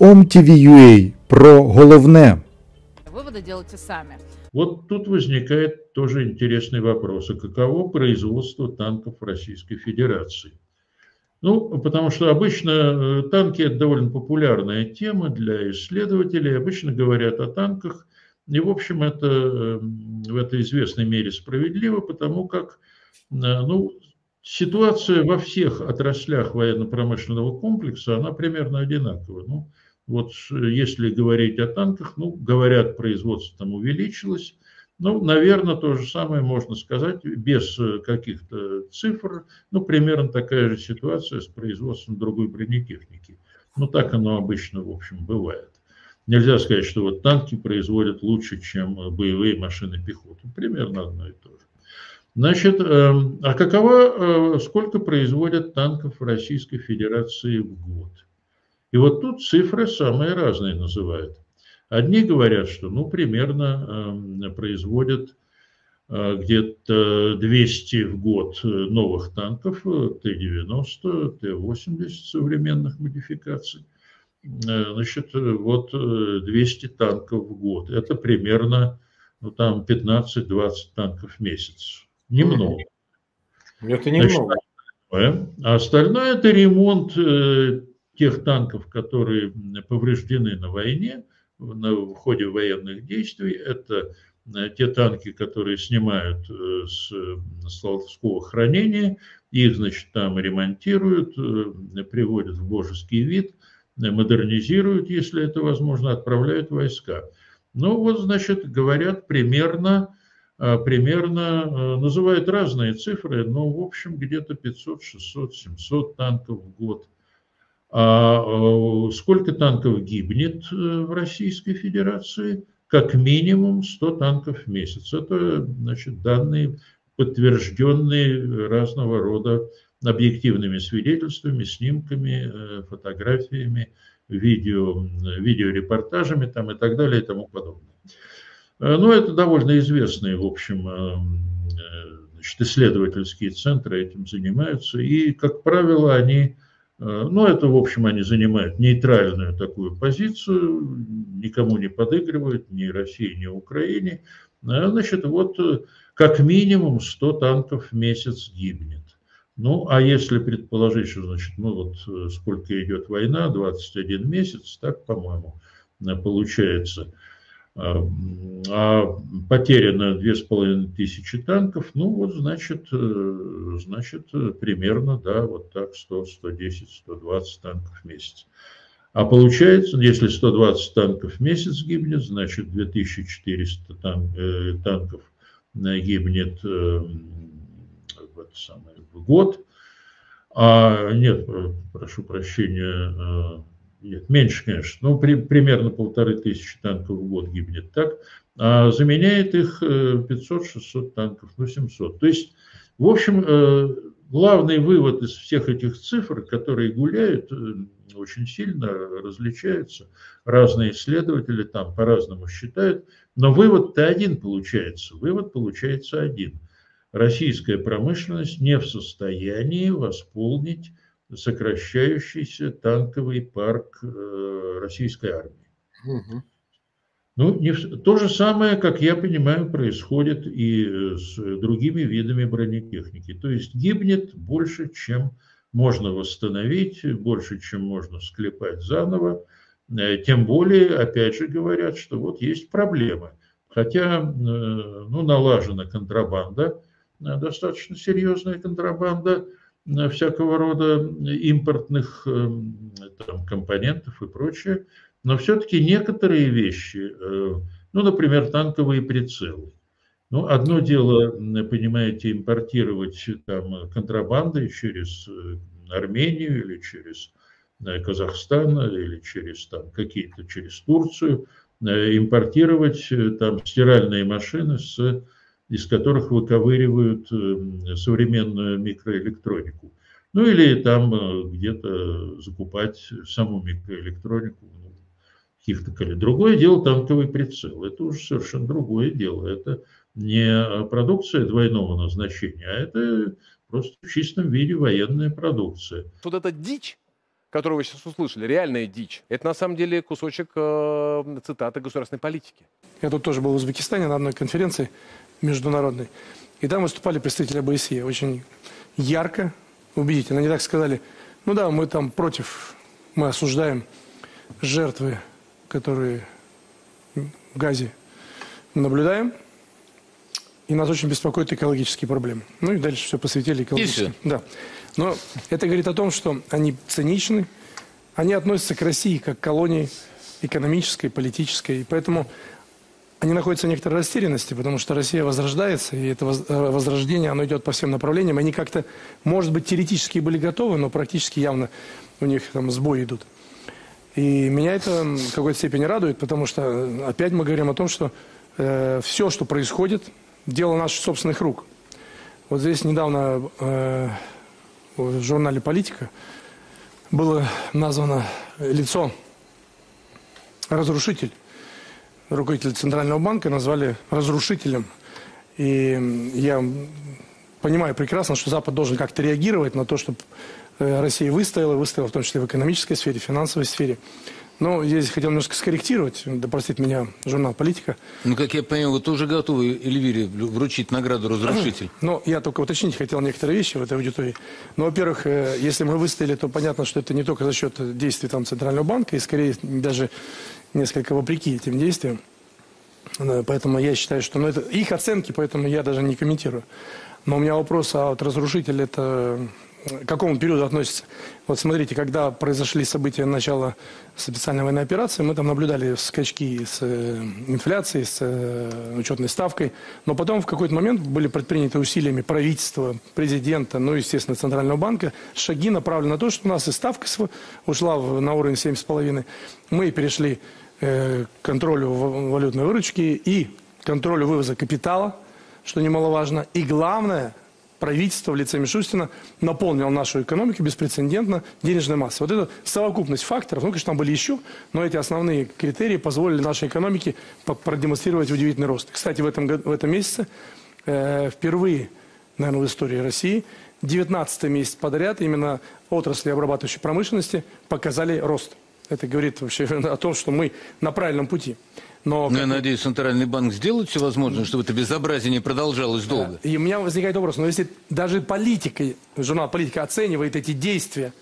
OMTV.ua про головне. Выводы делайте сами. Вот тут возникает тоже интересный вопрос. А каково производство танков Российской Федерации? Ну, потому что обычно э, танки – это довольно популярная тема для исследователей. Обычно говорят о танках, и, в общем, это эм, в этой известной мере справедливо, потому как э, ну, ситуация во всех отраслях военно-промышленного комплекса, она примерно одинаковая. Ну, вот если говорить о танках, ну, говорят, производство там увеличилось, ну, наверное, то же самое можно сказать без э, каких-то цифр. Ну, примерно такая же ситуация с производством другой бронетехники. Ну, так оно обычно, в общем, бывает. Нельзя сказать, что вот танки производят лучше, чем боевые машины пехоты. Примерно одно и то же. Значит, эм, а какова, э, сколько производят танков в Российской Федерации в год? И вот тут цифры самые разные называют. Одни говорят, что ну, примерно э, производят э, где-то 200 в год новых танков, Т-90, Т-80 современных модификаций. Э, значит, вот 200 танков в год. Это примерно ну, там 15-20 танков в месяц. Немного. Это немного. Значит, а остальное это ремонт тех танков, которые повреждены на войне, в ходе военных действий. Это э, те танки, которые снимают э, с складского хранения, их, значит, там ремонтируют, э, приводят в божеский вид, модернизируют, если это возможно, отправляют войска. Ну вот, значит, говорят примерно, примерно, называют разные цифры, но, в общем, где-то 500, 600, 700 танков в год – а э, сколько танков гибнет э, в Российской Федерации? Как минимум 100 танков в месяц. Это значит, данные, подтвержденные разного рода объективными свидетельствами, снимками, э, фотографиями, видео, видеорепортажами там, и так далее и тому подобное. Ну, это довольно известные, в общем, значит, исследовательские центры этим занимаются. И, как правило, они Э, ну, это, в общем, они занимают нейтральную такую позицию, никому не подыгрывают, ни России, ни Украине. Э, значит, вот э, как минимум 100 танков в месяц гибнет. Ну, а если предположить, что, значит, ну вот сколько идет война, 21 месяц, так, по-моему, получается – а потеряно две с половиной тысячи танков, ну вот значит, э, значит примерно, да, вот так 100, 110, 120 танков в месяц. А получается, если 120 танков в месяц гибнет, значит 2400 тан, э, танков гибнет э, в, это самое, в год. А нет, прошу прощения, нет, меньше, конечно, ну, при, примерно полторы тысячи танков в год гибнет так, а заменяет их 500-600 э, танков, ну, 700. То есть, в общем, э, главный вывод из всех этих цифр, которые гуляют, э, очень сильно различаются. Разные исследователи там по-разному считают, но вывод-то один получается. Вывод получается один. Российская промышленность не в состоянии восполнить сокращающийся танковый парк э, российской армии. Угу. Ну, не, то же самое, как я понимаю, происходит и э, с другими видами бронетехники. То есть гибнет больше, чем можно восстановить, больше, чем можно склепать заново. Э, тем более, опять же, говорят, что вот есть проблемы. Хотя ну, налажена контрабанда, достаточно серьезная контрабанда – всякого рода импортных эм, там, компонентов и прочее, но все-таки некоторые вещи, э, ну, например, танковые прицелы. Ну, одно дело, понимаете, импортировать там контрабандой через э, Армению или через э, Казахстан или через там какие-то через Турцию, импортировать там стиральные машины с из которых выковыривают э, современную микроэлектронику. Ну или там э, где-то закупать саму микроэлектронику ну, каких-то коле. Другое дело танковый прицел. Это уже совершенно другое дело. Это не продукция двойного назначения, а это просто в чистом виде военная продукция. Вот эта дичь которую вы сейчас услышали, реальная дичь, это на самом деле кусочек э, цитаты государственной политики. Я тут тоже был в Узбекистане на одной конференции международной. И там выступали представители ОБСЕ. Очень ярко, убедительно. Они так сказали, ну да, мы там против, мы осуждаем жертвы, которые в Газе наблюдаем. И нас очень беспокоят экологические проблемы. Ну и дальше все посвятили экологическим. Да. Но это говорит о том, что они циничны, они относятся к России как к колонии экономической, политической. И поэтому они находятся в некоторой растерянности, потому что Россия возрождается, и это э, возрождение, оно идет по всем направлениям. Они как-то, может быть, теоретически были готовы, но практически явно у них там сбои идут. И меня это в какой-то степени радует, потому что э, опять мы говорим о том, что э, все, что происходит, дело наших собственных рук. Вот здесь недавно э, в журнале «Политика» было названо лицо разрушитель. Руководитель Центрального банка назвали разрушителем. И я понимаю прекрасно, что Запад должен как-то реагировать на то, чтобы э, Россия выстояла, выстояла в том числе в экономической сфере, финансовой сфере. Но я здесь хотел немножко скорректировать, да простит меня журнал «Политика». Ну, как я понимаю, вы тоже готовы Эльвире вручить награду «Разрушитель». Ну, я только уточнить хотел некоторые вещи в этой аудитории. Ну, во-первых, э, если мы выстояли, то понятно, что это не только за счет действий там, Центрального банка, и скорее даже несколько вопреки этим действиям. Поэтому я считаю, что ну, это их оценки, поэтому я даже не комментирую. Но у меня вопрос, а вот разрушитель это к какому периоду относится? Вот смотрите, когда произошли события начала специальной военной операции, мы там наблюдали скачки с э, инфляцией, с э, учетной ставкой, но потом в какой-то момент были предприняты усилиями правительства, президента, ну, естественно, Центрального банка, шаги направлены на то, что у нас и ставка ушла на уровень 7,5, мы перешли э, к контролю валютной выручки и контролю вывоза капитала, что немаловажно, и главное – правительство в лице Мишустина наполнило нашу экономику беспрецедентно денежной массой. Вот это совокупность факторов, ну, конечно, там были еще, но эти основные критерии позволили нашей экономике продемонстрировать удивительный рост. Кстати, в этом, в этом месяце э, впервые, наверное, в истории России 19 месяц подряд именно отрасли обрабатывающей промышленности показали рост. Это говорит вообще о том, что мы на правильном пути. Но, ну, я надеюсь, Центральный банк сделает все возможное, чтобы это безобразие не продолжалось долго. И у меня возникает вопрос, но если даже политика, журнал «Политика» оценивает эти действия,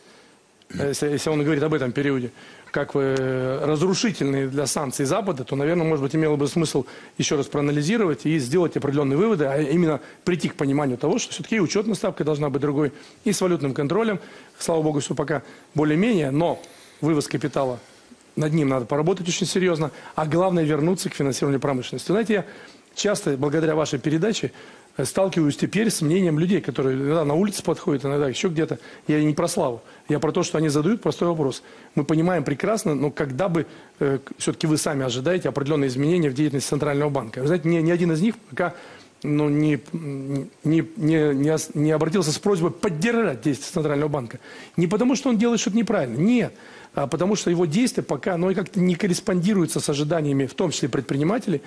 э, если, если он говорит об этом периоде, как э, разрушительные для санкций Запада, то, наверное, может быть, имело бы смысл еще раз проанализировать и сделать определенные выводы, а именно прийти к пониманию того, что все-таки учетная ставка должна быть другой, и с валютным контролем, слава богу, все пока более-менее, но вывоз капитала над ним надо поработать очень серьезно, а главное вернуться к финансированию промышленности. Знаете, я часто, благодаря вашей передаче, э, сталкиваюсь теперь с мнением людей, которые иногда на улице подходят, иногда еще где-то. Я не про славу. Я про то, что они задают простой вопрос. Мы понимаем прекрасно, но когда бы э, все-таки вы сами ожидаете определенные изменения в деятельности Центрального банка? Вы знаете, ни, ни один из них пока ну, не, не, не, не, обратился с просьбой поддержать действия Центрального банка. Не потому, что он делает что-то неправильно. Нет а потому что его действия пока ну, как-то не корреспондируются с ожиданиями, в том числе предпринимателей,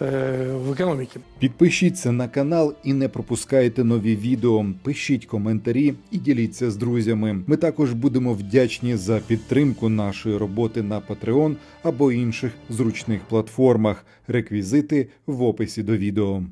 э, в економіці. Підпишіться на канал і не пропускайте нові відео. Пишіть коментарі і діліться з друзями. Ми також будемо вдячні за підтримку нашої роботи на Patreon або інших зручних платформах. Реквізити в описі до відео.